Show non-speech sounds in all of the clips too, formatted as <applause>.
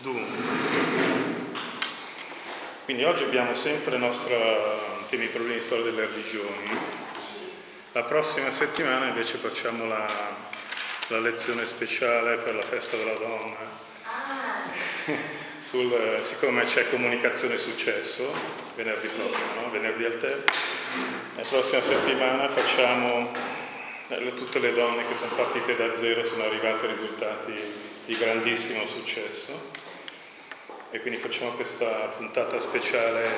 Dunque, quindi oggi abbiamo sempre il nostro tema i problemi di storia delle religioni. La prossima settimana invece facciamo la, la lezione speciale per la festa della donna. Sul, siccome c'è comunicazione e successo, venerdì prossimo, no? venerdì al tè, la prossima settimana facciamo eh, tutte le donne che sono partite da zero sono arrivate a risultati di grandissimo successo e quindi facciamo questa puntata speciale,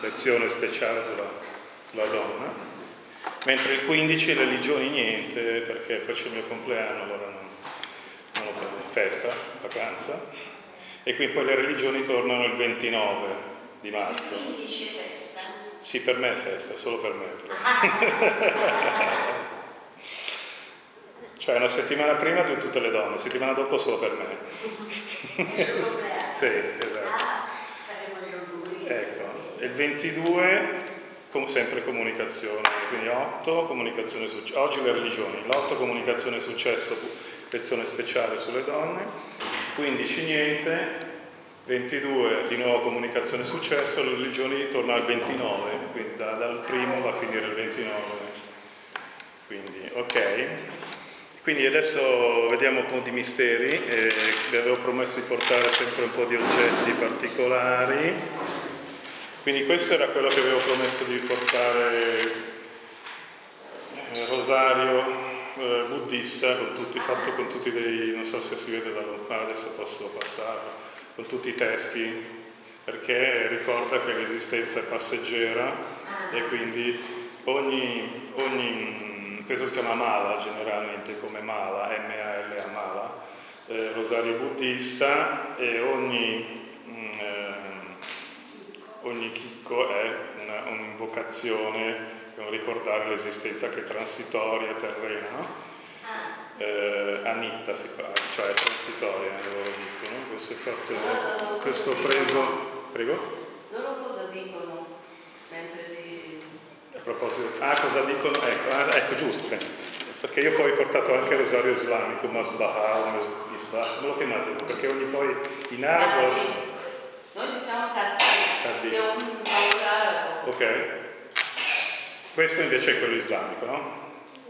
lezione speciale sulla, sulla donna, mentre il 15 religioni niente, perché poi c'è il mio compleanno, allora non, non lo faccio, festa, vacanza, e quindi poi le religioni tornano il 29 di marzo. Il 15 è festa? Sì, per me è festa, solo per me. <laughs> Cioè una settimana prima di tutte le donne, settimana dopo solo per me. sì, esatto. Ecco, il 22 come sempre comunicazione, quindi 8 comunicazione successo, oggi le religioni, l'8 comunicazione successo, lezione speciale sulle donne, 15 niente, 22 di nuovo comunicazione successo, le religioni torna al 29, quindi da, dal primo va a finire il 29. Quindi, ok. Quindi adesso vediamo un po' di misteri, eh, vi avevo promesso di portare sempre un po' di oggetti particolari, quindi questo era quello che avevo promesso di portare, eh, rosario eh, buddista, con tutti, fatto con tutti dei, non so se si vede da lontano, adesso posso passare, con tutti i teschi, perché ricorda che l'esistenza è passeggera e quindi ogni, ogni questo si chiama mala generalmente come mala, M-A-L-A mala, eh, rosario buddista e ogni, mm, eh, ogni chicco è un'invocazione per ricordare l'esistenza che è transitoria, terrena. No? Eh, Anitta si parla, cioè transitoria, loro dicono. Questo è fatto, questo preso. Prego? Loro cosa dicono mentre proposito, ah cosa dicono? Ecco, ah, ecco giusto, perché io poi ho portato anche il rosario islamico, Masbaha, Misbah, come lo chiamate? Perché ogni poi in arabo... Noi diciamo tasbih, che è un arabo. Ok. Questo invece è quello islamico, no?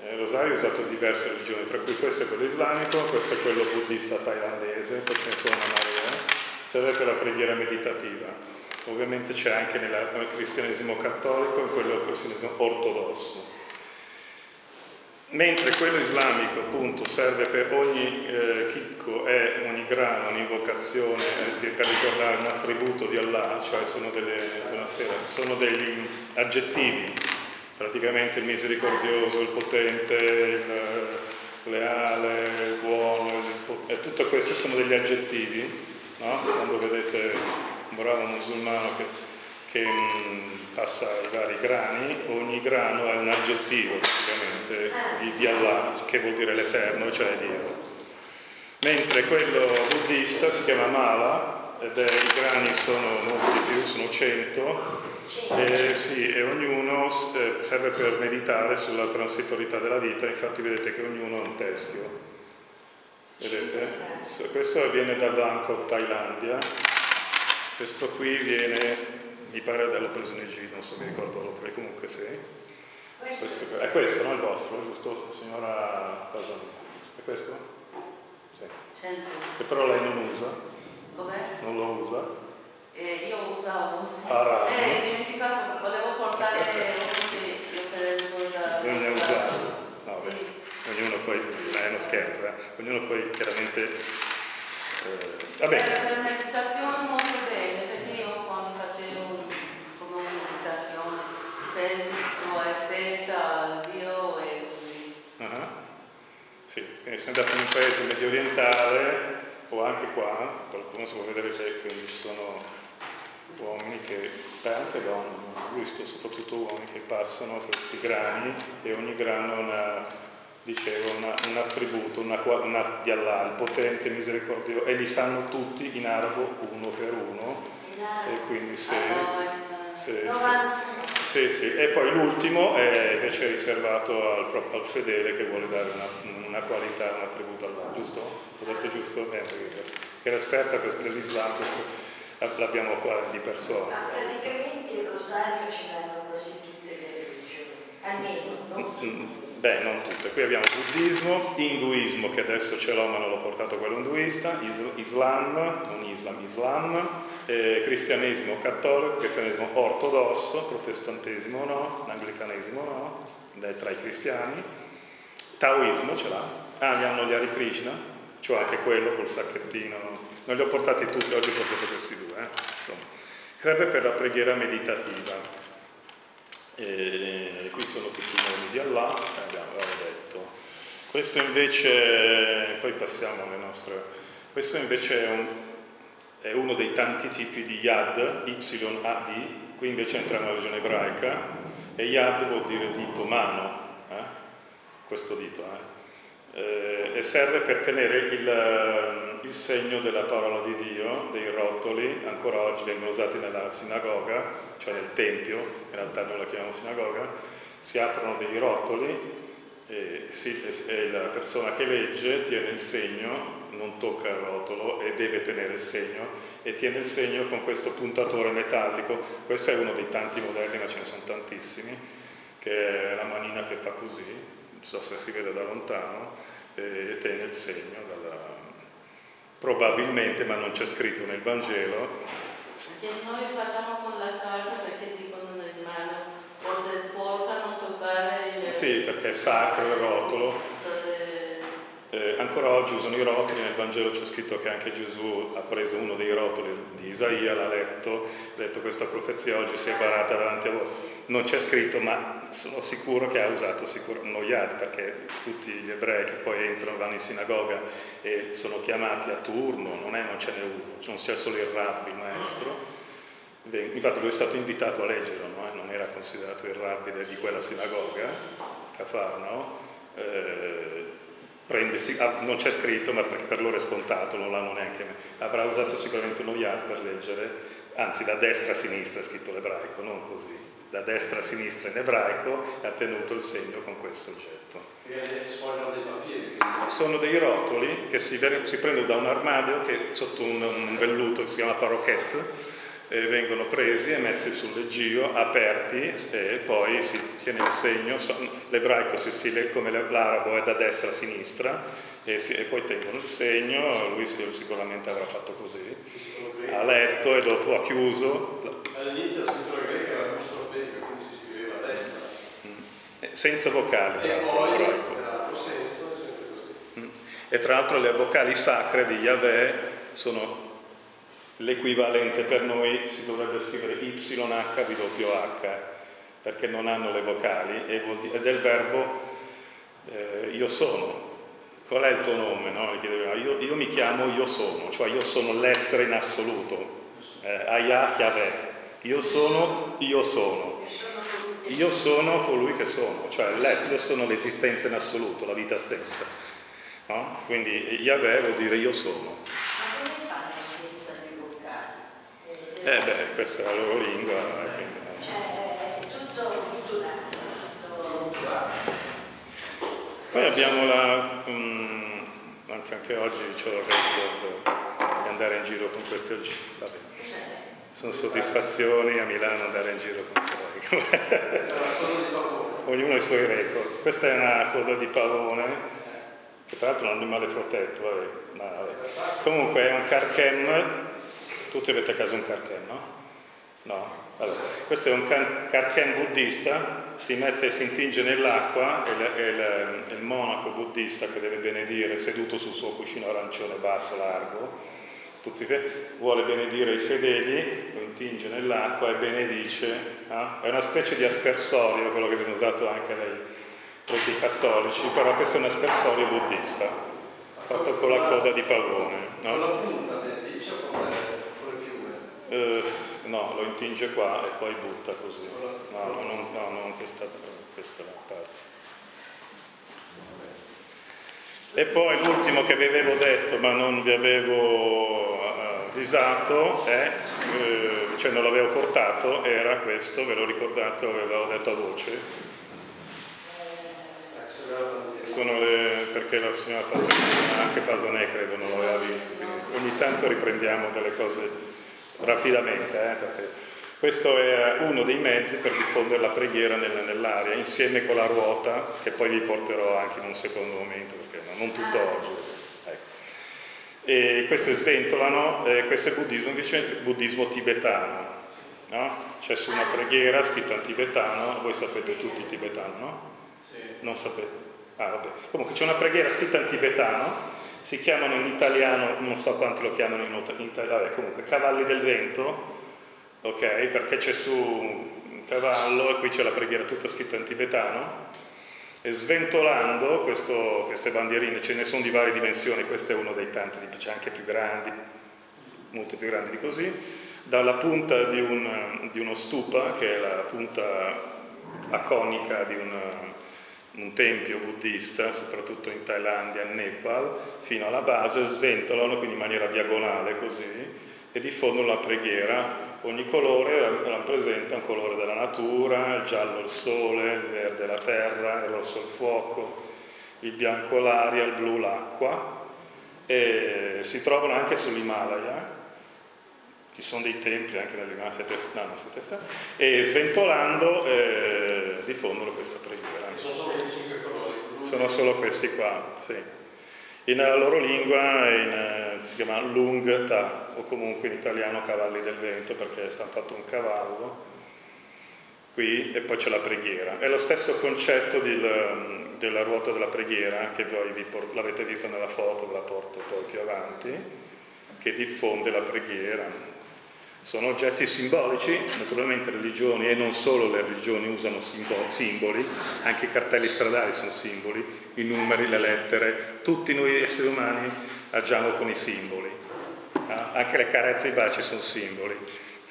Il rosario è usato in diverse religioni, tra cui questo è quello islamico, questo è quello buddista thailandese, poi ce ne sono una marea, serve per la preghiera meditativa ovviamente c'è anche nel cristianesimo cattolico e quello cristianesimo ortodosso. Mentre quello islamico appunto serve per ogni eh, chicco e ogni grano, un'invocazione eh, per ricordare un attributo di Allah, cioè sono, delle, sono degli aggettivi, praticamente il misericordioso, il potente, il leale, il buono, il, e tutte queste sono degli aggettivi, no? quando vedete bravo musulmano che, che mm, passa i vari grani, ogni grano è un aggettivo praticamente di, di Allah, che vuol dire l'Eterno, cioè Dio. Mentre quello buddista si chiama Mala, ed è, i grani sono molti più, sono 100, e, sì, e ognuno eh, serve per meditare sulla transitorietà della vita, infatti vedete che ognuno ha un teschio. Vedete? Questo viene da Bangkok, Thailandia, questo qui viene, mi pare l'ho preso in Egitto, non so, mi ricordo preso, comunque sì. Questo, è questo, no? Il vostro, giusto, signora Pasani? È questo? Sì. Certo. Che però lei non usa. Com'è? Non lo usa. Eh, io usavo, sì. Ah, eh, dimenticato, volevo portare io preso da... Bisogna usarlo. No, sì. beh, ognuno poi, è uno scherzo, eh? ognuno poi chiaramente... Eh, vabbè. Per, per meditazione molto bene stessa, Dio e così. Uh-huh. Sì, quindi se andate in un paese medio orientale o anche qua, qualcuno si può vedere che ci sono uomini che, beh anche donne, ho visto soprattutto uomini che passano questi grani e ogni grano ha una, dicevo, una, un attributo, una, una, di Allah, il potente, misericordioso, e li sanno tutti in arabo uno per uno, e quindi se... se, se sì, sì, e poi l'ultimo è invece riservato al, al fedele che vuole dare una, una qualità, un attributo all'Allah, giusto? Ho detto giusto? Bene, era esperta dell'Islam, questo l'abbiamo qua di persona. Ma praticamente il rosario ce l'hanno quasi tutte le religioni, almeno, non tutte. Mm, mm, beh, non tutte. Qui abbiamo buddismo, induismo, che adesso ce l'ho ma non l'ho portato quello induista, islam, non islam, islam, eh, cristianesimo cattolico, cristianesimo ortodosso, protestantesimo no, anglicanesimo no, tra i cristiani, taoismo ce l'ha, ah, li hanno gli Hare Krishna, cioè anche quello col sacchettino, non li ho portati tutti, oggi ho portato questi due, eh. per la preghiera meditativa. E qui sono tutti i nomi di Allah, eh, abbiamo detto. Questo invece, poi passiamo alle nostre, questo invece è, un, è uno dei tanti tipi di Yad, YAD, qui invece entra nella regione ebraica, e Yad vuol dire dito, mano? Questo dito, eh? Eh, e serve per tenere il, il, segno della parola di Dio, dei rotoli, ancora oggi vengono usati nella sinagoga, cioè nel tempio, in realtà noi la chiamiamo sinagoga, si aprono dei rotoli e, si, e la persona che legge tiene il segno, non tocca il rotolo e deve tenere il segno e tiene il segno con questo puntatore metallico. Questo è uno dei tanti modelli, ma ce ne sono tantissimi, che è la manina che fa così, so se si vede da lontano, e tiene il segno. Dalla... Probabilmente, ma non c'è scritto nel Vangelo. Che noi facciamo con la carta perché dicono nel mano, forse sporca, non toccare il... Sì, perché è sacro il rotolo eh, ancora oggi usano i rotoli, nel Vangelo c'è scritto che anche Gesù ha preso uno dei rotoli di Isaia, l'ha letto, ha detto questa profezia oggi si è barata davanti a voi. Non c'è scritto, ma sono sicuro che ha usato sicuro, Noyad, perché tutti gli ebrei che poi entrano, vanno in sinagoga e sono chiamati a turno, non, è, non ce n'è uno, non c'è solo il rabbi, il maestro. Infatti lui è stato invitato a leggerlo, no? non era considerato il rabbi di quella sinagoga, Cafarno. Eh, prende, ah, non c'è scritto, ma perché per loro è scontato, non l'hanno neanche, avrà usato sicuramente un Oyad per leggere, anzi da destra a sinistra è scritto l'ebraico, non così, da destra a sinistra in ebraico ha tenuto il segno con questo oggetto. Sono dei rotoli che si, si prendono da un armadio che sotto un, un velluto che si chiama paroquette eh, vengono presi e messi sul leggio, aperti e poi si tiene il segno, l'ebraico si, si, come l'arabo è da destra a sinistra e, si, e, poi tengono il segno, lui sicuramente avrà fatto così, ha letto e dopo ha chiuso. All'inizio la scrittura greca era apostrofeca, quindi si scriveva a destra. Mm. Senza vocali, tra l'altro, l'ebraico. senso è sempre così. Mm. E tra l'altro le vocali sacre di Yahweh sono L'equivalente per noi si dovrebbe scrivere YHWH perché non hanno le vocali ed è il verbo eh, io sono. Qual è il tuo nome? No? Io, io, mi chiamo io sono, cioè io sono l'essere in assoluto. Eh, Ayah Yahweh. Io sono, io sono. Io sono colui che sono, cioè io sono l'esistenza in assoluto, la vita stessa. No? Quindi Yahweh vuol dire io sono. Eh beh, questa è la loro lingua. Eh, quindi... Cioè, è tutto culturale. Poi abbiamo la, um, anche, anche, oggi c'è il record di andare in giro con questi oggetti. Sono soddisfazioni a Milano andare in giro con questi Ognuno ha i suoi record. Questa è una coda di pavone, che tra l'altro è un animale protetto. Vabbè. No, vabbè. Comunque è un carchem tutti avete a casa un carken, no? No? Allora, questo è un carken buddista, si mette, si intinge nell'acqua e, il, il, il monaco buddista che deve benedire seduto sul suo cuscino arancione basso, largo, tutti, vuole benedire i fedeli, lo intinge nell'acqua e benedice. Eh? È una specie di aspersorio, quello che viene usato anche dai preti cattolici, però questo è un aspersorio buddista, fatto con la coda di pavone. No? Con la punta benedice o con eh, no, lo intinge qua e poi butta così. No, no, non, no, non questa, questa parte. E poi l'ultimo che vi avevo detto ma non vi avevo avvisato, è, eh, cioè non l'avevo portato, era questo, ve l'ho ricordato, avevo detto a voce. sono le, perché la signora Patrina, anche Pasanè credo non l'aveva visto, ogni tanto riprendiamo delle cose rapidamente, eh, perché questo è uno dei mezzi per diffondere la preghiera nel- nell'aria, insieme con la ruota, che poi vi porterò anche in un secondo momento, perché no- non tutto oggi. Ecco. E queste sventolano, eh, questo è buddismo, invece è buddismo tibetano. No? C'è su una preghiera scritta in tibetano, voi sapete tutti il tibetano, no? Sì. Non sapete? Ah, vabbè. Comunque c'è una preghiera scritta in tibetano, si chiamano in italiano, non so quanti lo chiamano in, in italiano, comunque cavalli del vento, ok? Perché c'è su un cavallo e qui c'è la preghiera tutta scritta in tibetano. E sventolando questo- queste bandierine, ce ne sono di varie dimensioni, questo è uno dei tanti, c'è anche più grandi, molto più grandi di così, dalla punta di, un- di uno stupa, che è la punta aconica di un, un tempio buddista, soprattutto in Thailandia e Nepal, fino alla base, sventolano quindi in maniera diagonale così e diffondono la preghiera. Ogni colore rappresenta un colore della natura, il giallo il sole, il verde la terra, il rosso il fuoco, il bianco l'aria, il blu l'acqua. E si trovano anche sull'Himalaya, ci sono dei templi anche nell'Himalaya, siete, no, non siete stati, e sventolando eh, diffondono questa preghiera. Sono solo Sono solo questi qua, sì. E nella loro lingua in, eh, si chiama Lungta, o comunque in italiano cavalli del vento, perché è stampato un cavallo. Qui, e poi c'è la preghiera. È lo stesso concetto del- della ruota della preghiera, che voi vi port- l'avete vista nella foto, ve la porto poi più avanti, che diffonde la preghiera. Sono oggetti simbolici, naturalmente religioni e non solo le religioni usano simbo- simboli, anche i cartelli stradali sono simboli, i numeri, le lettere, tutti noi esseri umani agiamo con i simboli, ah, anche le carezze e i baci sono simboli,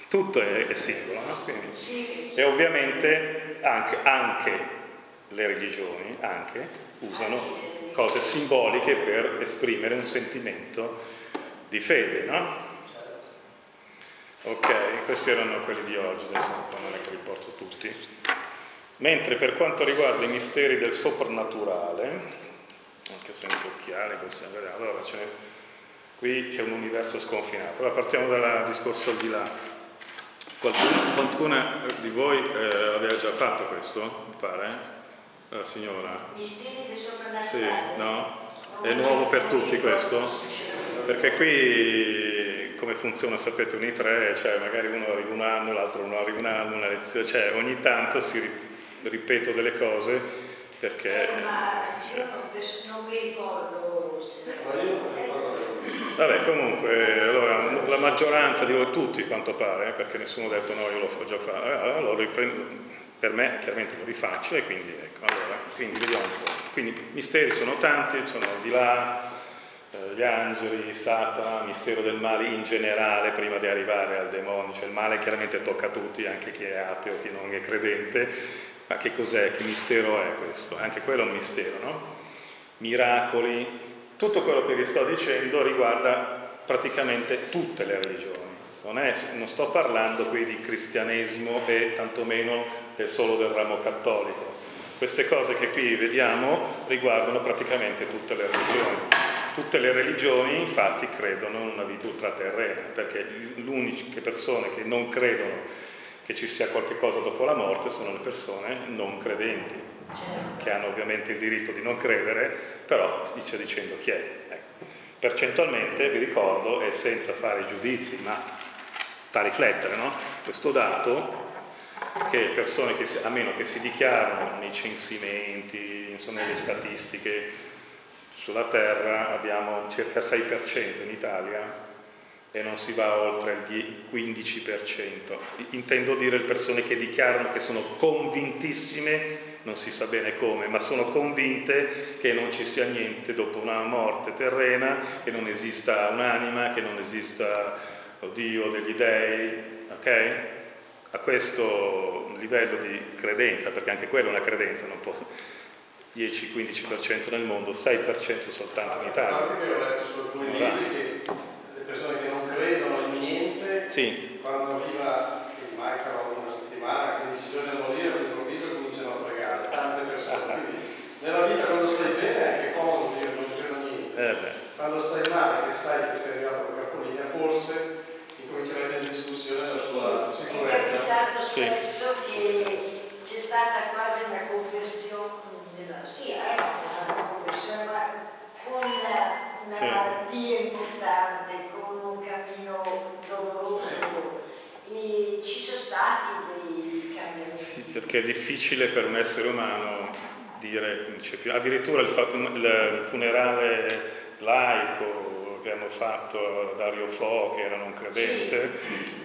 tutto è, è simbolo. no? Quindi- e ovviamente anche, anche le religioni anche usano cose simboliche per esprimere un sentimento di fede, no? Ok, questi erano quelli di oggi, adesso non è che vi porto tutti. Mentre per quanto riguarda i misteri del soprannaturale, anche senza occhiali possiamo vedere, allora ce n'è, qui c'è un universo sconfinato. Allora partiamo dal discorso al di là. Qualcuno, qualcuna di voi eh, aveva già fatto questo, mi pare? La signora? misteri del Sì, soprannaturale. no? È nuovo per tutti questo? Perché qui come funziona, sapete, ogni tre, cioè magari uno arriva un anno, l'altro non arriva un anno, una lezione, cioè ogni tanto si ri- ripeto delle cose perché... Eh, ma. Ma io non mi ricordo Vabbè, comunque, allora, la maggioranza di voi, tutti quanto pare, eh, perché nessuno ha detto no, io lo ho già fatto, eh, allora lo riprendo, per me chiaramente lo rifaccio e quindi, ecco, allora, quindi vediamo un po'. Quindi i misteri sono tanti, sono di là, gli angeli, Satana, mistero del male in generale, prima di arrivare al demonio, cioè il male chiaramente tocca a tutti, anche chi è ateo, chi non è credente, ma che cos'è, che mistero è questo? Anche quello è un mistero, no? Miracoli, tutto quello che vi sto dicendo riguarda praticamente tutte le religioni. Non, è- non sto parlando qui di cristianesimo e tantomeno del solo del ramo cattolico. Queste cose che qui vediamo riguardano praticamente tutte le religioni. Tutte le religioni infatti credono in una vita ultraterrena, perché le uniche persone che non credono che ci sia qualche cosa dopo la morte sono le persone non credenti che hanno ovviamente il diritto di non credere, però sto dicendo chi è. Ecco. Percentualmente, vi ricordo, e senza fare giudizi, ma fa riflettere, no? questo dato che persone che si- a meno che si dichiarano nei censimenti, insomma, nelle statistiche sulla Terra, abbiamo circa 6% in Italia e non si va oltre il 10 15%. Intendo dire le persone che dichiarano che sono convintissime, non si sa bene come, ma sono convinte che non ci sia niente dopo una morte terrena, che non esista un'anima, che non esista Dio degli dei, ok? A questo livello di credenza, perché anche quella è una credenza, non può 10-15% nel mondo, 6% soltanto in Italia. Ma anche perché ho letto su alcuni libri che le persone che non credono in niente, sì. quando arriva che mancano una settimana, 15 giorni a morire, all'improvviso cominciano a pregare, tante persone. <laughs> Quindi nella vita quando stai bene è anche comodo dire non credo niente. Eh quando stai male, che sai che sei arrivato alla capolinea, forse incomincerai una discussione sulla tua sicurezza. Mi è capitato spesso sì. che c'è stata quasi una confessione della- sì, eh, conversione, ma con una Sì. malattia importante, con un cammino doloroso, e ci sono stati dei cambiamenti. Sì, perché è difficile per un essere umano dire, non c'è più. addirittura il, il funerale laico che hanno fatto a Dario Fo, che era non credente,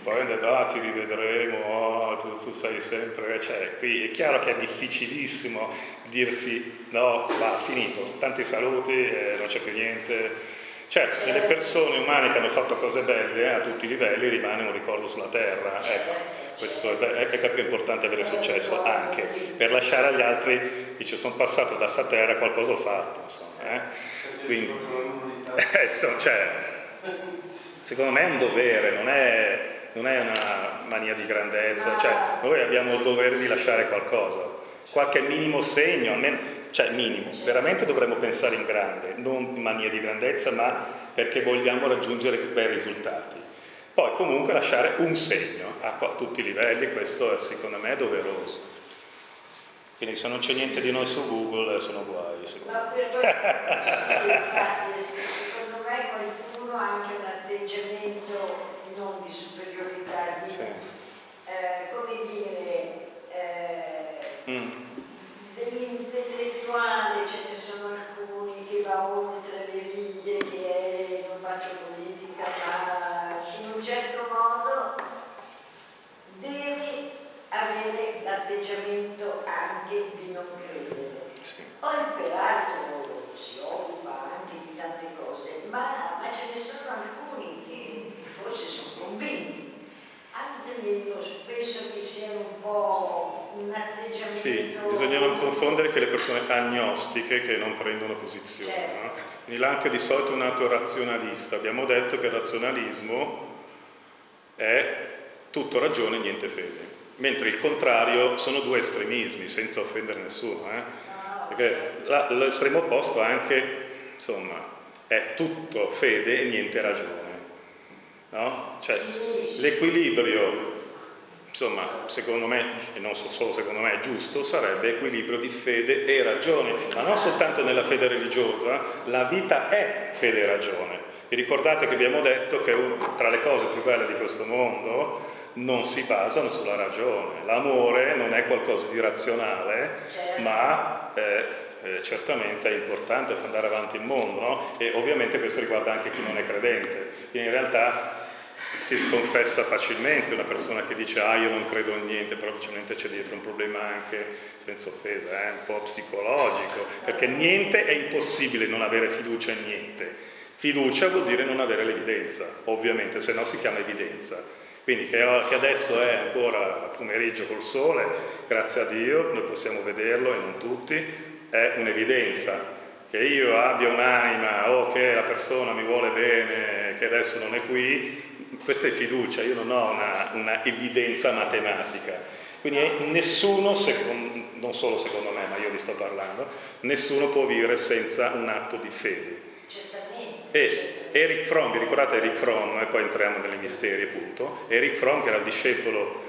poi hanno detto, ah ti rivedremo, oh, tu, tu sei sempre, cioè qui è chiaro che è difficilissimo dirsi, no, va, finito, tanti saluti, eh, non c'è più niente. Certo, delle persone umane che hanno fatto cose belle a tutti i livelli rimane un ricordo sulla terra, ecco. Questo è, be- è proprio importante avere successo anche per lasciare agli altri, dice sono passato da sta terra, qualcosa ho fatto, insomma. eh. Quindi, <laughs> eh, cioè, secondo me è un dovere, non è, non è una mania di grandezza, cioè, noi abbiamo il dovere di lasciare qualcosa, qualche minimo segno, almeno, cioè minimo, veramente dovremmo pensare in grande, non in mania di grandezza, ma perché vogliamo raggiungere bei risultati. Poi comunque lasciare un segno a, tutti i livelli, questo è, secondo me è doveroso. Quindi se non c'è niente di noi su Google sono guai, secondo me. Ma per quello, sì, secondo me qualcuno ha anche un atteggiamento non di superiorità, di, Sì. eh, come dire, eh, Mm. Dell'intellettuale ce ne sono alcuni che va oltre le righe, che è, non faccio politica, ma in un certo modo deve avere l'atteggiamento anche di non credere. Sì. Poi peraltro si occupa anche di tante cose, ma, ma ce ne sono alcuni che forse sono convinti, altri io penso che siano un po' un atteggiamento... Sì, bisogna non confondere che le persone agnostiche che non prendono posizione. Certo. no? Quindi l'anche di solito è un atto razionalista. Abbiamo detto che il razionalismo è tutto ragione e niente fede. Mentre il contrario sono due estremismi, senza offendere nessuno. eh. Perché la- l'estremo opposto anche, insomma, è tutto fede e niente ragione. No? Cioè, l'equilibrio, insomma, secondo me, e non so- solo secondo me, giusto, sarebbe equilibrio di fede e ragione, ma non soltanto nella fede religiosa, la vita è fede e ragione. Vi ricordate che abbiamo detto che tra le cose più belle di questo mondo non si basano sulla ragione. L'amore non è qualcosa di razionale, Certo. ma eh, eh, certamente è importante fa andare avanti il mondo, no? E ovviamente questo riguarda anche chi non è credente. Quindi in realtà si sconfessa facilmente una persona che dice ah io non credo in niente, però probabilmente c'è dietro un problema anche, senza offesa, eh, un po' psicologico, perché niente è impossibile non avere fiducia in niente. Fiducia vuol dire non avere l'evidenza, ovviamente, se no si chiama evidenza. Quindi che, che adesso è ancora pomeriggio col sole, grazie a Dio, noi possiamo vederlo e non tutti, è un'evidenza. Che io abbia un'anima o che la persona mi vuole bene, che adesso non è qui, questa è fiducia, io non ho una, una evidenza matematica. Quindi nessuno, secon- non solo secondo me, ma io vi sto parlando, nessuno può vivere senza un atto di fede. Certamente. E Eric Fromm, vi ricordate Eric Fromm, e poi entriamo nelle misteri appunto, Eric Fromm che era il discepolo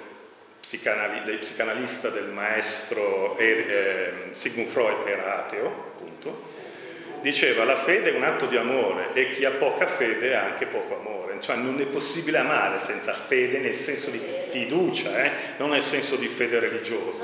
del psicanalista del maestro eh, Sigmund Freud che era ateo, appunto, diceva la fede è un atto di amore e chi ha poca fede ha anche poco amore, cioè non è possibile amare senza fede nel senso di fiducia, eh? non nel senso di fede religiosa.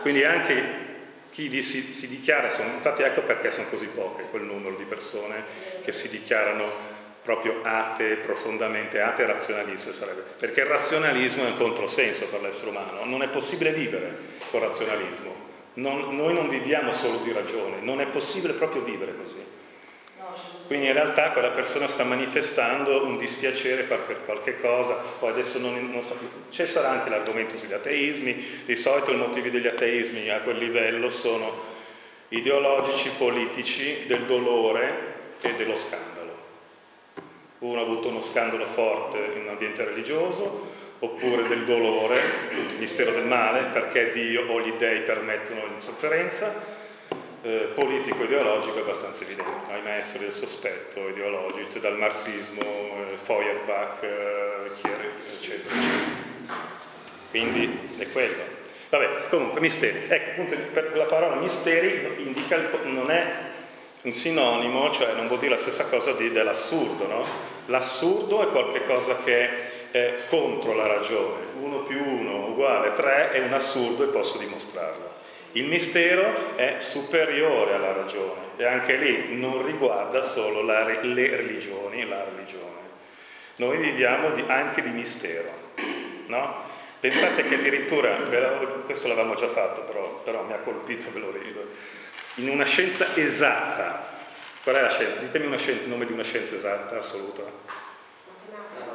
Quindi anche chi si, si dichiara, sono- infatti ecco perché sono così poche quel numero di persone che si dichiarano proprio atee, profondamente atee, razionaliste sarebbe, perché il razionalismo è un controsenso per l'essere umano, non è possibile vivere con razionalismo, Non- noi non viviamo solo di ragione, non è possibile proprio vivere così. Quindi in realtà quella persona sta manifestando un dispiacere per per qualche cosa, poi adesso non, non so- ci sarà anche l'argomento sugli ateismi, di solito i motivi degli ateismi a quel livello sono ideologici, politici, del dolore e dello scandalo. Uno ha avuto uno scandalo forte in un ambiente religioso, oppure del dolore, il mistero del male, perché Dio o gli dei permettono l'insofferenza, eh, politico-ideologico è abbastanza evidente, no? i maestri del sospetto ideologico, dal marxismo, eh, Feuerbach, eh, eccetera, eccetera. Quindi è quello. Vabbè, comunque, misteri. Ecco, appunto, la parola misteri indica, non è un sinonimo, cioè non vuol dire la stessa cosa di, dell'assurdo, no? L'assurdo è qualcosa che è contro la ragione. 1 più 1 uguale 3 è un assurdo e posso dimostrarlo. Il mistero è superiore alla ragione e anche lì non riguarda solo la, le religioni, la religione. Noi viviamo di, anche di mistero, no? Pensate che addirittura, questo l'avevamo già fatto però, però mi ha colpito, ve lo ricordo, in una scienza esatta, qual è la scienza? Ditemi una scienza, il nome di una scienza esatta, assoluta.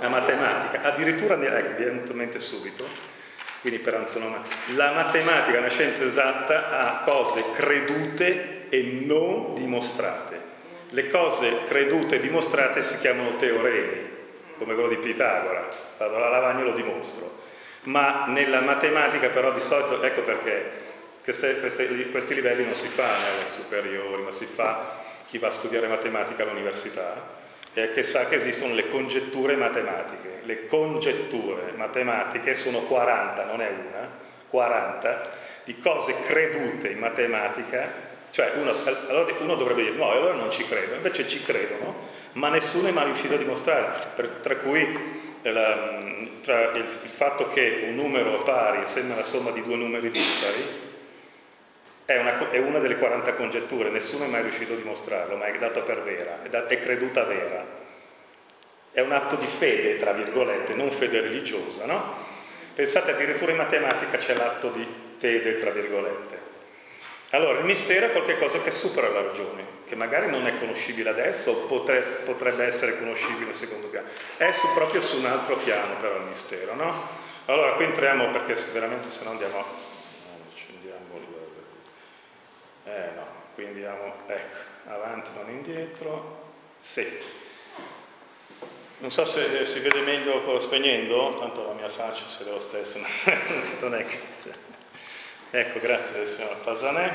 La matematica, addirittura, ecco, vi è in mente subito, quindi per antonomia. La matematica è una scienza esatta a cose credute e non dimostrate. Le cose credute e dimostrate si chiamano teoremi, come quello di Pitagora, vado alla lavagna e lo dimostro. Ma nella matematica però di solito, ecco perché queste, queste, questi livelli non si fa nelle superiori, ma si fa chi va a studiare matematica all'università e che sa che esistono le congetture matematiche. Le congetture matematiche sono 40, non è una, 40 di cose credute in matematica, cioè uno, allora uno dovrebbe dire no, allora non ci credo, invece ci credono, ma nessuno è mai riuscito a dimostrare, per, tra cui la, tra il, il fatto che un numero pari sembra la somma di due numeri dispari, è una, è una, delle 40 congetture, nessuno è mai riuscito a dimostrarlo, ma è dato per vera, è, da, è, creduta vera. È un atto di fede, tra virgolette, non fede religiosa, no? Pensate addirittura in matematica c'è l'atto di fede, tra virgolette. Allora, il mistero è qualcosa che supera la ragione, che magari non è conoscibile adesso o potrebbe essere conoscibile secondo piano. È su, proprio su un altro piano però il mistero, no? Allora, qui entriamo perché veramente se no andiamo eh no, qui andiamo, ecco, avanti, non indietro. Sì. Non so se si vede meglio spegnendo, tanto la mia faccia si vede lo stesso, <laughs> non è che... Ecco, grazie signor Pasanè.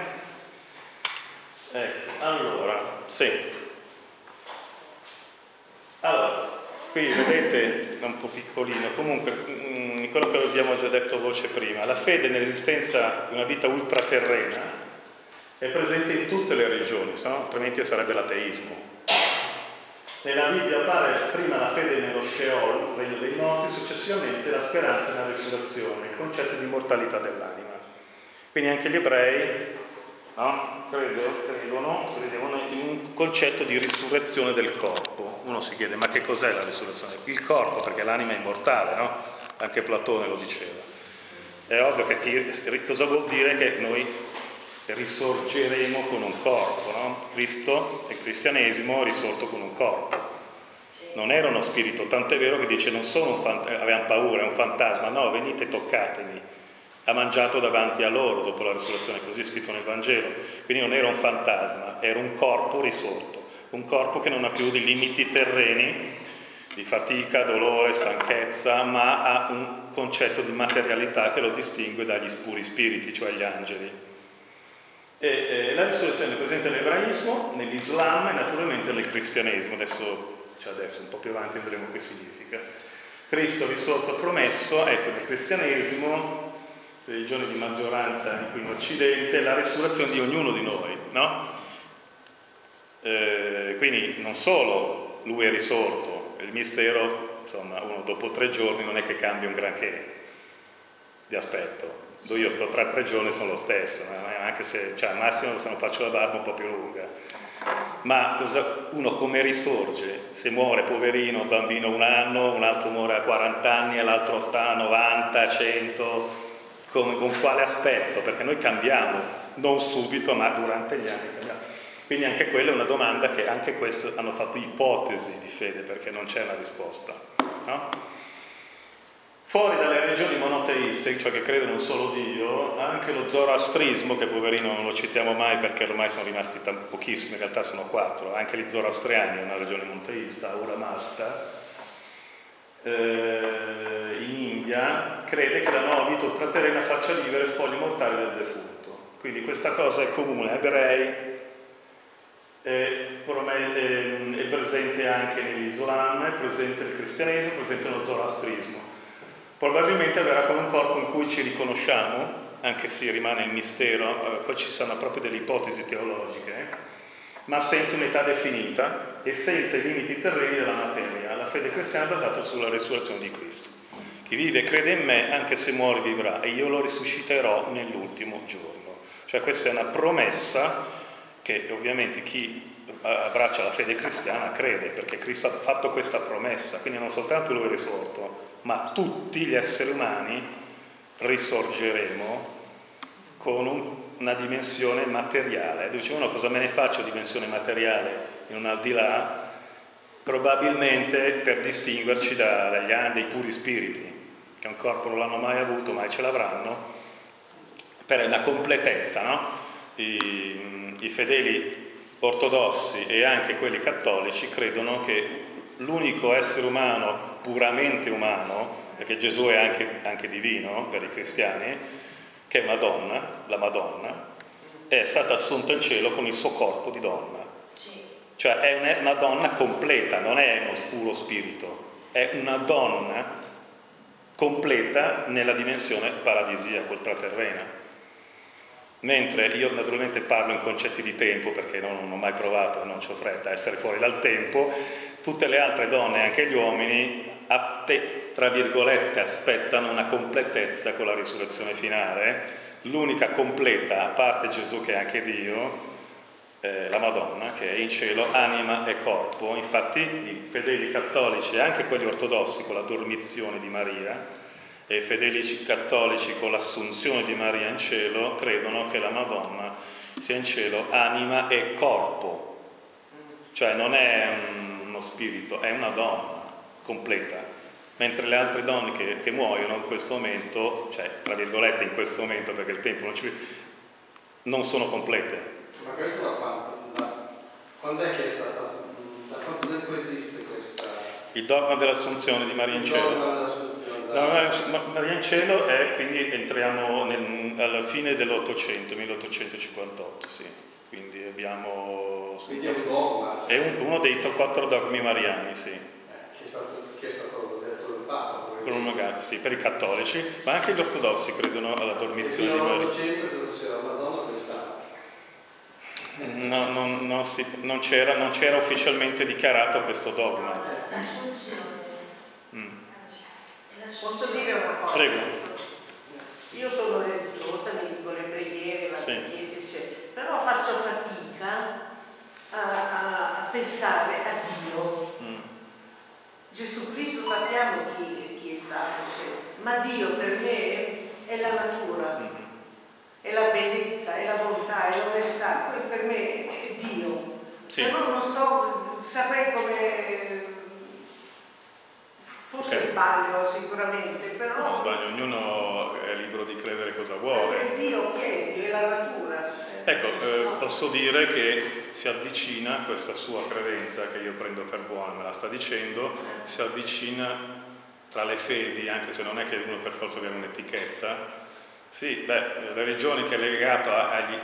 Ecco, allora, sì. Allora, qui vedete, è un po' piccolino, comunque mh, quello che abbiamo già detto voce prima, la fede nell'esistenza di una vita ultraterrena è presente in tutte le religioni, no altrimenti sarebbe l'ateismo. Nella Bibbia appare prima la fede nello Sheol, il regno dei morti, successivamente la speranza nella risurrezione, il concetto di immortalità dell'anima. Quindi anche gli ebrei no? Credo, credono, credevano in un concetto di risurrezione del corpo. Uno si chiede, ma che cos'è la risurrezione? Il corpo, perché l'anima è immortale, no? Anche Platone lo diceva. È ovvio che chi, cosa vuol dire che noi risorgeremo con un corpo, no? Cristo, il cristianesimo, è risorto con un corpo. Non era uno spirito, tant'è vero che dice non sono un fantasma, avevano paura, è un fantasma, no, venite toccatemi. Ha mangiato davanti a loro dopo la risurrezione, così è scritto nel Vangelo. Quindi non era un fantasma, era un corpo risorto, un corpo che non ha più dei limiti terreni di fatica, dolore, stanchezza, ma ha un concetto di materialità che lo distingue dagli puri spiriti, cioè gli angeli. E, eh, la risurrezione è presente nell'ebraismo, nell'Islam e naturalmente nel cristianesimo. Adesso, cioè adesso, un po' più avanti vedremo che significa. Cristo risorto promesso, ecco nel cristianesimo, religione di maggioranza qui in Occidente, la risurrezione di ognuno di noi, no? Eh, quindi non solo lui è risorto, il mistero, insomma, uno dopo tre giorni non è che cambia un granché di aspetto, io tra tre giorni sono lo stesso, anche se cioè, al massimo se non faccio la barba un po' più lunga. Ma cosa, uno come risorge? Se muore poverino, bambino un anno, un altro muore a 40 anni, l'altro 80, 90, 100, come, con quale aspetto? Perché noi cambiamo, non subito, ma durante gli anni. Quindi anche quella è una domanda che anche questo hanno fatto ipotesi di fede perché non c'è una risposta. No? Fuori dalle religioni monoteiste, cioè che credono un solo Dio, anche lo zoroastrismo, che poverino non lo citiamo mai perché ormai sono rimasti pochissimi, in realtà sono quattro, anche gli zoroastriani una religione monoteista, Ura Mazda, eh, in India, crede che la nuova vita ultraterrena faccia vivere spogli mortali del defunto. Quindi questa cosa è comune ebrei, è presente anche nell'Islam, è presente nel cristianesimo, è presente nello zoroastrismo. Probabilmente verrà come un corpo in cui ci riconosciamo, anche se rimane il mistero, eh, poi ci sono proprio delle ipotesi teologiche, eh, ma senza un'età definita e senza i limiti terreni della materia. La fede cristiana è basata sulla resurrezione di Cristo. Chi vive e crede in me, anche se muore, vivrà e io lo risusciterò nell'ultimo giorno. Cioè questa è una promessa che ovviamente chi abbraccia la fede cristiana crede, perché Cristo ha fatto questa promessa, quindi non soltanto lui è risorto, ma tutti gli esseri umani risorgeremo con un, una dimensione materiale. Dicevano cosa me ne faccio dimensione materiale in un al di là? Probabilmente per distinguerci da, dagli dei puri spiriti, che un corpo non l'hanno mai avuto, mai ce l'avranno, per una completezza, no? I, I fedeli ortodossi e anche quelli cattolici credono che l'unico essere umano puramente umano, perché Gesù è anche, anche divino per i cristiani, che è una donna, la Madonna, è stata assunta in cielo con il suo corpo di donna. Cioè è una donna completa, non è uno puro spirito, è una donna completa nella dimensione paradisiaca, ultraterrena. Mentre io naturalmente parlo in concetti di tempo perché non, non ho mai provato, non ho fretta a essere fuori dal tempo, tutte le altre donne, anche gli uomini, a te, tra virgolette, aspettano una completezza con la risurrezione finale. L'unica completa, a parte Gesù che è anche Dio, eh, la Madonna, che è in cielo anima e corpo. Infatti i fedeli cattolici e anche quelli ortodossi con la dormizione di Maria e i fedeli cattolici con l'assunzione di Maria in cielo credono che la Madonna sia in cielo anima e corpo. Cioè non è uno spirito, è una donna completa, mentre le altre donne che, che, muoiono in questo momento, cioè tra virgolette in questo momento perché il tempo non ci non sono complete. Ma questo da quanto? Da, quando è che è stata? Da quanto tempo esiste questa? Il dogma dell'assunzione di Maria in cielo. No, Maria in cielo è, quindi entriamo nel, alla fine dell'Ottocento, 1858, sì. Quindi abbiamo... Quindi è un dogma. È un, uno dei quattro dogmi mariani, sì è stato, che è stato detto dal Papa. Promulgato, sì, per i cattolici, ma anche gli ortodossi credono alla dormizione di Maria. la. No, non, non, si, non, c'era, non, c'era, ufficialmente dichiarato questo dogma. Mm. Posso dire una cosa? Prego. Io sono religiosa, mi dico le preghiere, la sì. chiesa, eccetera, però faccio fatica a, a, a pensare a Dio. Mm Gesù Cristo sappiamo chi, chi è stato, ma Dio per me è la natura, mm-hmm. è la bellezza, è la bontà, è l'onestà, poi per me è Dio. Sì. Se no non so, saprei come... Forse okay. sbaglio sicuramente, però... No, sbaglio, ognuno è libero di credere cosa vuole. Dio che è, la natura. Ecco, eh, posso dire che si avvicina questa sua credenza che io prendo per buona, me la sta dicendo, si avvicina tra le fedi, anche se non è che uno per forza avere un'etichetta. Sì, beh, la religione che è legata agli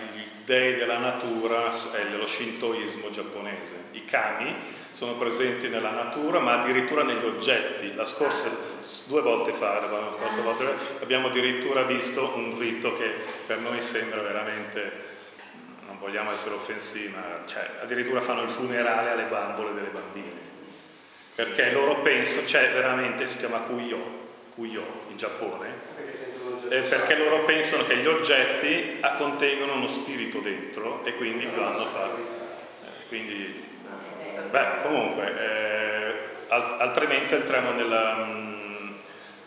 dei della natura è lo shintoismo giapponese. I kami sono presenti nella natura, ma addirittura negli oggetti. La scorsa, due volte fa, scorsa volta, abbiamo addirittura visto un rito che per noi sembra veramente vogliamo essere offensivi, ma cioè, addirittura fanno il funerale alle bambole delle bambine. Perché loro pensano, cioè veramente si chiama Kuyo, Kuyo in Giappone, eh, perché loro pensano che gli oggetti contengono uno spirito dentro e quindi vanno fatto. Eh, quindi, beh, comunque, eh, alt- altrimenti entriamo nella... Mh, mm,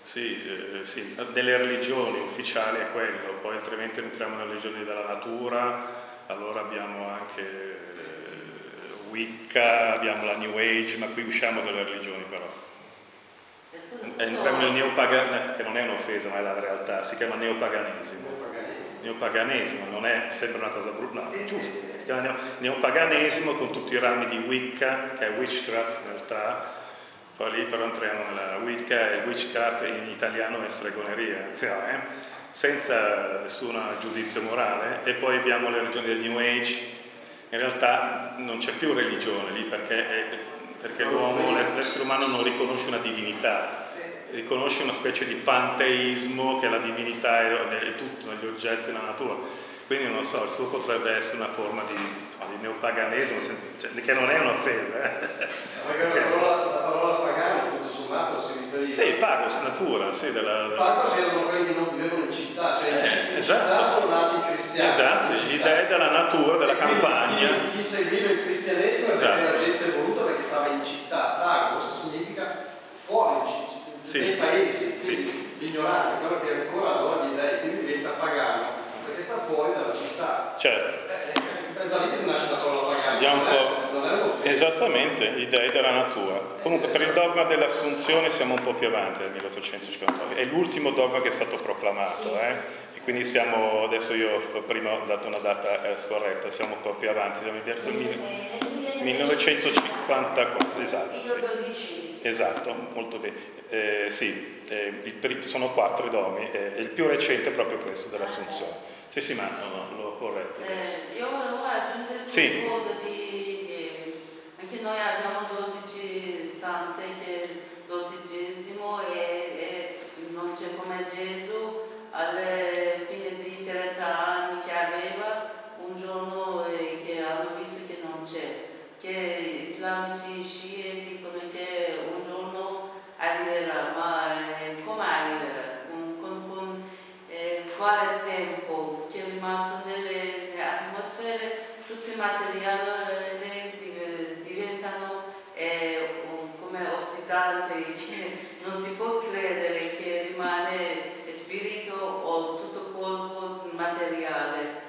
sì, eh, sì, nelle religioni ufficiali è quello, poi altrimenti entriamo nelle religioni della natura, allora abbiamo anche eh, Wicca, abbiamo la New Age, ma qui usciamo dalle religioni però. Eh, entriamo nel neopaganesimo, che non è un'offesa ma è la realtà, si chiama neopaganesimo. Neopaganesimo, non è, sembra una cosa brutta, no, giusto, si chiama neopaganesimo con tutti i rami di Wicca, che è witchcraft in realtà, poi lì però entriamo nella Wicca e witchcraft in italiano è stregoneria, <laughs> eh? senza nessun giudizio morale, e poi abbiamo le religioni del New Age. In realtà non c'è più religione lì perché, è, perché l'uomo, l'essere umano non riconosce una divinità, riconosce una specie di panteismo che la divinità è, è tutto, negli oggetti, nella natura. Quindi non so, il suo potrebbe essere una forma di, di neopaganesimo, cioè, che non è un'offesa. Eh? Perché la parola, la parola pagano, tutto riferiva... Sì, pagos, natura, sì. Della, Pagos erano quelli che non vivevano in città, cioè eh, in esatto. città sono nati cristiani. Esatto, l'idea della natura, della campagna. Chi, chi seguiva il cristianesimo esatto. era gente evoluta perché stava in città. Pagos significa fuori, sì. nei paesi, quindi sì. ignorante, quello che ancora adora gli dei, quindi diventa pagano che sta fuori dalla città. Certo. Eh, eh, da lì nasce la parola pagano. Esattamente, gli dei della natura. Comunque per il dogma dell'assunzione siamo un po' più avanti del 1859. È l'ultimo dogma che è stato proclamato. Eh? E quindi siamo, adesso io prima ho dato una data eh, scorretta, siamo un po' più avanti, siamo verso il 1954. Esatto. Sì. Esatto, molto bene. Eh, sì, eh, sono quattro i dogmi, eh, il più recente è proprio questo dell'assunzione. Sì, sì, ma no, no, l'ho corretto. Eh, io volevo aggiungere sì. qualcosa di... Noi abbiamo 12 sante che l'ottigesimo e, e non c'è come Gesù alle fine di 30 anni che aveva un giorno eh, che hanno visto che non c'è, che islamici scie dicono che un giorno arriverà, ma eh, come arriverà? Con, con, con eh, quale tempo? rimasto nelle, nelle atmosfere, tutti i materiali ossidanti, non si può credere che rimane spirito o tutto corpo materiale.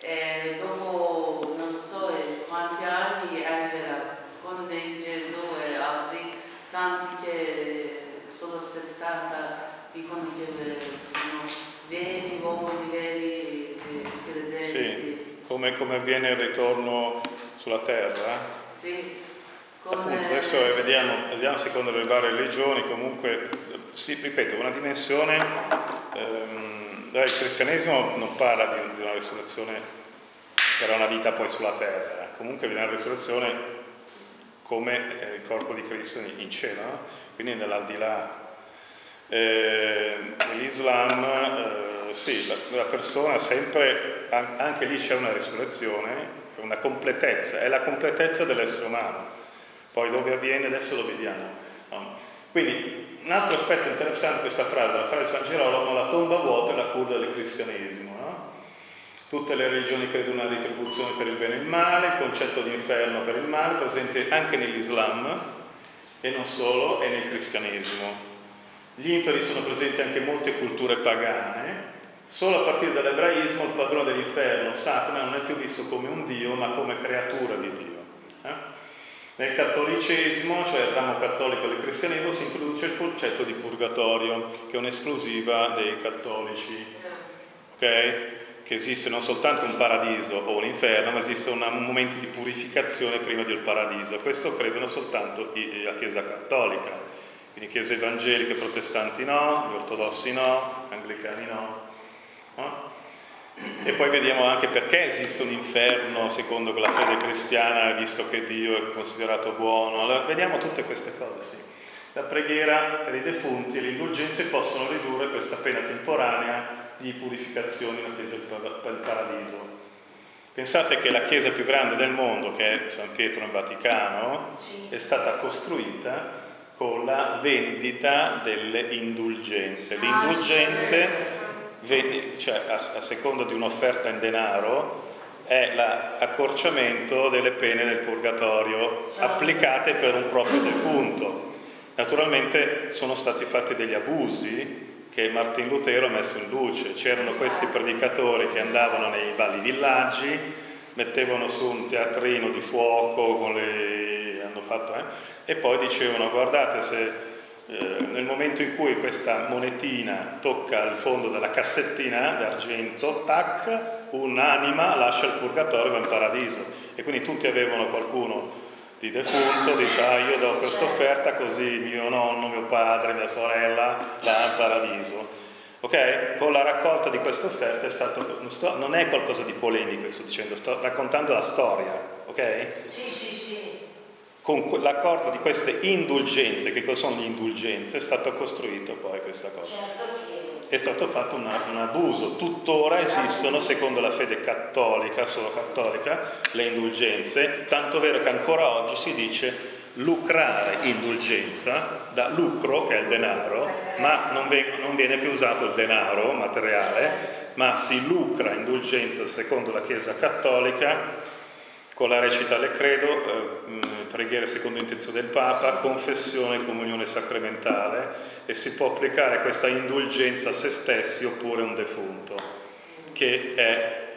E dopo non so quanti anni arriverà con Gesù e altri santi che sono 70 dicono che sono veri uomini veri come, come avviene il ritorno sulla terra. Sì. Appunto, adesso vediamo, vediamo secondo le varie religioni, comunque, sì, ripeto, una dimensione, ehm, il cristianesimo non parla di, di una risurrezione per una vita poi sulla terra, comunque viene la risurrezione come eh, il corpo di Cristo in, in cielo, no? quindi nell'aldilà. Eh, nell'Islam eh, sì, la, la, persona sempre, anche lì c'è una risurrezione, una completezza, è la completezza dell'essere umano. Poi dove avviene, adesso lo vediamo. Quindi un altro aspetto interessante di questa frase, la frase di San Girolamo, la tomba vuota è la cura del cristianesimo. No? Tutte le religioni credono una ritribuzione per il bene e il male, il concetto di inferno per il male, presente anche nell'Islam e non solo, e nel cristianesimo. Gli inferi sono presenti anche in molte culture pagane, Solo a partire dall'ebraismo il padrone dell'inferno, Satana, non è più visto come un Dio, ma come creatura di Dio. Nel cattolicesimo, cioè il ramo cattolico del cristianesimo, si introduce il concetto di purgatorio, che è un'esclusiva dei cattolici. Okay? Che esiste non soltanto un paradiso o un inferno, ma esiste un, momento di purificazione prima del paradiso. Questo credono soltanto la Chiesa cattolica. Quindi chiese evangeliche, protestanti no, gli ortodossi no, anglicani no. No? E poi vediamo anche perché esiste un inferno secondo la fede cristiana, visto che Dio è considerato buono. Allora, vediamo tutte queste cose, sì. La preghiera per i defunti e le indulgenze possono ridurre questa pena temporanea di purificazione in attesa del paradiso. Pensate che la chiesa più grande del mondo, che è San Pietro in Vaticano, è stata costruita con la vendita delle indulgenze. Le ah, indulgenze cioè a, a seconda di un'offerta in denaro, è l'accorciamento delle pene del purgatorio applicate per un proprio defunto. Naturalmente sono stati fatti degli abusi che Martin Lutero ha messo in luce. C'erano questi predicatori che andavano nei vari villaggi, mettevano su un teatrino di fuoco le... fatto, eh? e poi dicevano guardate se eh, nel momento in cui questa monetina tocca il fondo della cassettina d'argento, tac, un'anima lascia il purgatorio e va in paradiso. E quindi tutti avevano qualcuno di defunto, dice ah io do questa offerta così mio nonno, mio padre, mia sorella va in paradiso. Ok? Con la raccolta di queste offerte è stato, non è qualcosa di polemico che sto dicendo, sto raccontando la storia, ok? Sì, sì, sì. Con l'accordo di queste indulgenze, che cosa sono le indulgenze, è stato costruito poi questa cosa. Certo. È stato fatto una, un abuso, tuttora esistono, secondo la fede cattolica, solo cattolica, le indulgenze, tanto vero che ancora oggi si dice lucrare indulgenza da lucro, che è il denaro, ma non, non, viene più usato il denaro materiale, ma si lucra indulgenza secondo la Chiesa cattolica con la recita del credo, eh, preghiere secondo intenzione del Papa, confessione e comunione sacramentale e si può applicare questa indulgenza a se stessi oppure a un defunto, che è,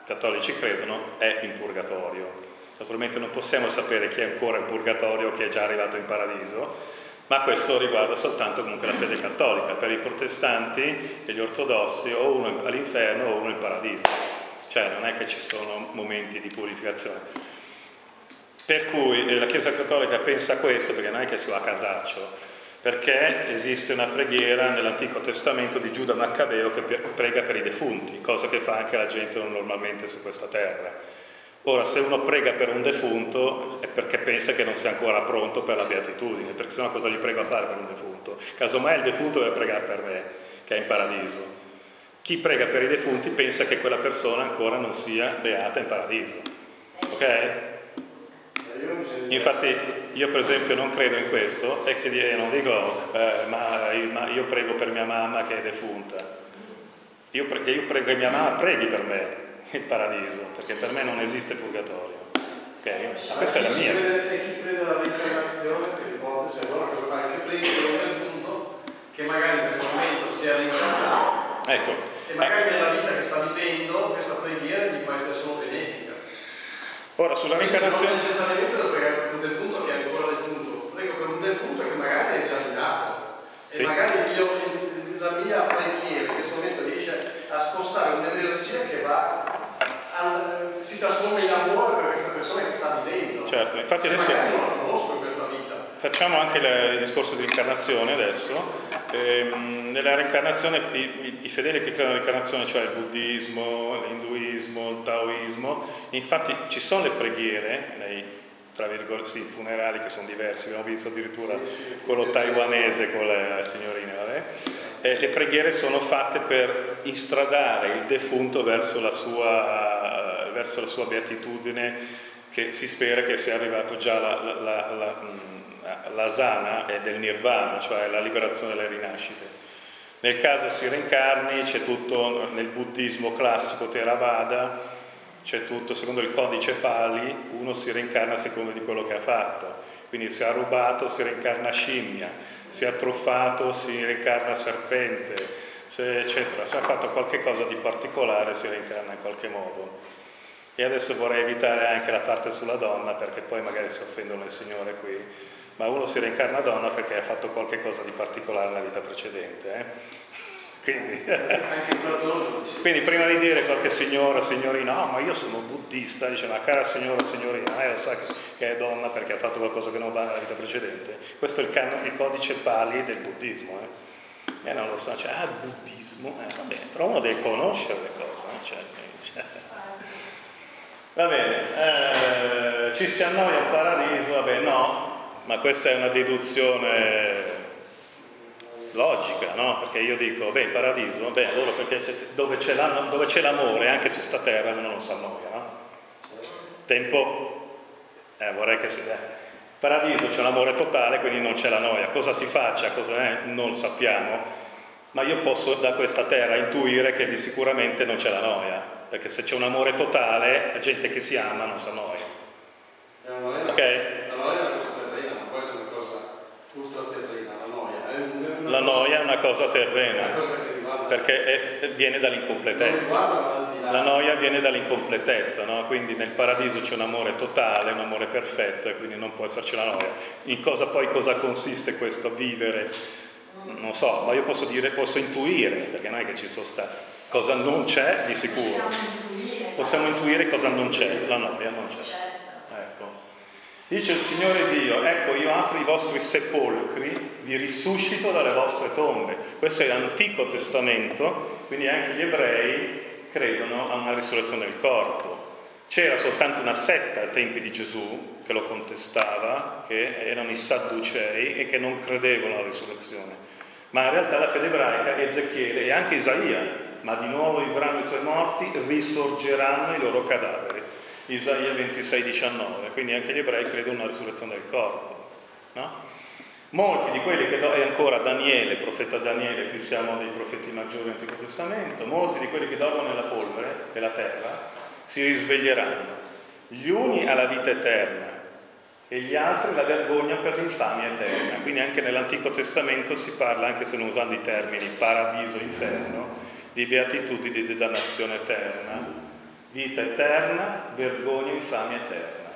i cattolici credono, è in purgatorio. Naturalmente non possiamo sapere chi è ancora in purgatorio o chi è già arrivato in paradiso, ma questo riguarda soltanto comunque la fede cattolica. Per i protestanti e gli ortodossi o uno all'inferno o uno in paradiso. Cioè non è che ci sono momenti di purificazione. Per cui eh, la Chiesa Cattolica pensa questo, perché non è che sia a casaccio, perché esiste una preghiera nell'Antico Testamento di Giuda Maccabeo che prega per i defunti, cosa che fa anche la gente normalmente su questa terra. Ora, se uno prega per un defunto è perché pensa che non sia ancora pronto per la beatitudine, perché sennò cosa gli prego a fare per un defunto? Casomai il defunto deve pregare per me, che è in paradiso. Chi prega per i defunti pensa che quella persona ancora non sia beata in paradiso. Ok? Infatti io per esempio non credo in questo e non dico eh, ma, ma, io prego per mia mamma che è defunta. Io, pre- io prego che mia mamma preghi per me, il paradiso, perché per me non esiste purgatorio. Ok? Questa è la mia. E chi crede alla reincarnazione, per ipotesi, allora cosa fa? Che prendi un defunto che magari in questo momento si è reincarnato. Ecco. E magari nella vita che sta vivendo questa preghiera gli può essere solo benefica. Ora, sulla reincarnazione... Non necessariamente pregare per un defunto che è ancora defunto, prego per un defunto che magari è già rinato. E sì. magari io, la mia preghiera in questo momento riesce a spostare un'energia che va al, si trasforma in amore per questa persona che sta vivendo. Certo, infatti adesso... non la conosco in questa vita. Facciamo anche il discorso di reincarnazione adesso. Ehm, nella reincarnazione, i, i, fedeli che credono nell'incarnazione, cioè il buddismo, l'induismo, il taoismo, infatti ci sono le preghiere nei tra virgolette, sì, funerali che sono diversi, abbiamo visto addirittura quello taiwanese con le signorine, vabbè eh, le preghiere sono fatte per istradare il defunto verso la sua, verso la sua beatitudine, che si spera che sia arrivato già la, la, la, l'asana e del nirvana, cioè la liberazione delle rinascite. Nel caso si reincarni c'è tutto, nel buddismo classico Theravada, c'è tutto secondo il codice Pali, uno si reincarna secondo di quello che ha fatto, quindi se ha rubato si reincarna scimmia, si è truffato, si reincarna serpente, se, eccetera. Se ha fatto qualche cosa di particolare si reincarna in qualche modo. E adesso vorrei evitare anche la parte sulla donna perché poi magari si offendono le signore qui, ma uno si reincarna donna perché ha fatto qualche cosa di particolare nella vita precedente. Eh? <laughs> Quindi, quindi, prima di dire qualche signora, signorina, no, ma io sono buddista, dice, ma cara signora, signorina, eh, lo sa che è donna perché ha fatto qualcosa che non va nella vita precedente. Questo è il, can- il codice Pali del buddismo. Eh. E non lo sa, so, cioè, ah, buddismo, eh, va bene, però uno deve conoscere le cose. Eh, cioè, cioè. Va bene, eh, ci si annoia in paradiso, vabbè, no, ma questa è una deduzione logica, no? Perché io dico, beh, il paradiso, beh, allora perché se, dove, c'è dove, c'è l'amore, anche su sta terra, uno non si annoia, no? Tempo, eh, vorrei che si... Eh. Paradiso c'è l'amore totale, quindi non c'è la noia. Cosa si faccia, cosa è, non sappiamo, ma io posso da questa terra intuire che di sicuramente non c'è la noia, perché se c'è un amore totale, la gente che si ama non si annoia. Ok? La noia è una cosa essere una cosa ultra terrena, la noia è un la noia è una cosa terrena, perché è, viene dall'incompletezza. La noia viene dall'incompletezza, no? quindi nel paradiso c'è un amore totale, un amore perfetto e quindi non può esserci la noia. In cosa poi cosa consiste questo vivere? Non so, ma io posso dire, posso intuire, perché non è che ci sono stati. Cosa non c'è di sicuro. Possiamo intuire cosa non c'è, la noia non c'è. Dice il Signore Dio, ecco io apro i vostri sepolcri, vi risuscito dalle vostre tombe. Questo è l'Antico Testamento, quindi anche gli ebrei credono a una risurrezione del corpo. C'era soltanto una setta ai tempi di Gesù che lo contestava, che erano i Sadducei e che non credevano alla risurrezione. Ma in realtà la fede ebraica, Ezechiele e anche Isaia, ma di nuovo vivranno i tuoi morti, risorgeranno i loro cadaveri. Isaia 26, 19. Quindi anche gli ebrei credono alla risurrezione del corpo. No? Molti di quelli che, e ancora Daniele, profeta Daniele, qui siamo dei profeti maggiori dell'Antico Testamento, molti di quelli che dormono nella polvere della terra si risveglieranno, gli uni alla vita eterna e gli altri alla vergogna per l'infamia eterna. Quindi anche nell'Antico Testamento si parla, anche se non usando i termini paradiso, inferno, di beatitudini di dannazione eterna, vita eterna, vergogna, infamia eterna.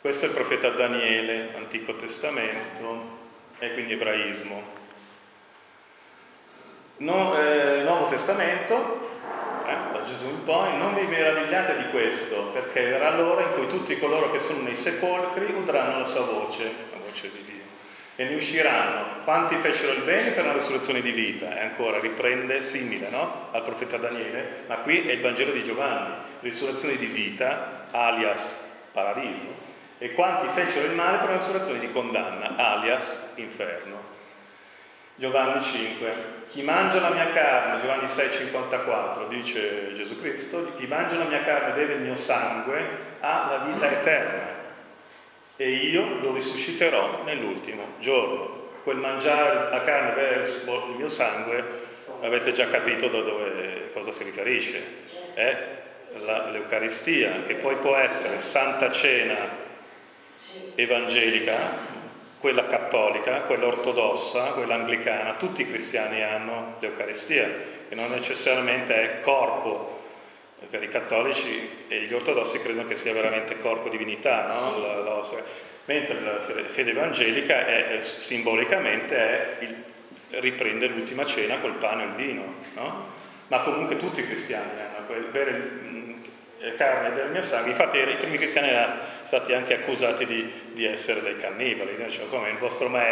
Questo è il profeta Daniele, Antico Testamento e quindi ebraismo. No, eh, Nuovo Testamento, eh, da Gesù in poi, non vi meravigliate di questo, perché verrà l'ora in cui tutti coloro che sono nei sepolcri udranno la sua voce, la voce di Dio, e ne usciranno quanti fecero il bene per una risurrezione di vita, e ancora riprende simile no? al profeta Daniele, ma qui è il Vangelo di Giovanni, risurrezione di vita, alias paradiso, e quanti fecero il male per una risurrezione di condanna, alias inferno. Giovanni 5. Chi mangia la mia carne, Giovanni 6,54, dice Gesù Cristo, chi mangia la mia carne e beve il mio sangue ha la vita eterna e io lo risusciterò nell'ultimo giorno. Quel mangiare la carne bere il mio sangue avete già capito da dove cosa si riferisce. È l'Eucaristia, che poi può essere Santa Cena evangelica, quella cattolica, quella ortodossa, quella anglicana, tutti i cristiani hanno l'Eucaristia, che non necessariamente è corpo per i cattolici e gli ortodossi credono che sia veramente corpo divinità, no? la, la, mentre la fede evangelica è, è, simbolicamente è il, riprende l'ultima cena col pane e il vino, no? ma comunque tutti i cristiani hanno quel, bere mm, carne del mio sangue, infatti i primi cristiani erano stati anche accusati di, di essere dei cannibali, cioè come il vostro maestro